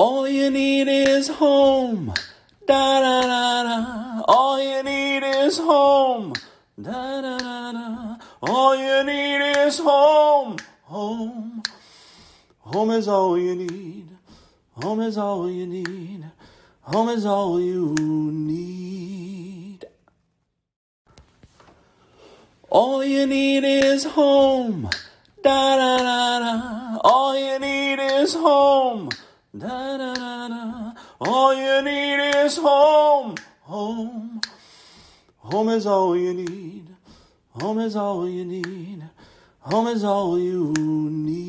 All you need is home. Da da da da. All you need is home. Da da da da. All you need is home. Home. Home is all you need. Home is all you need. Home is all you need. All you need is home. Da da da da. All you need is home. Da da da da. All you need is home. Home. Home is all you need. Home is all you need. Home is all you need.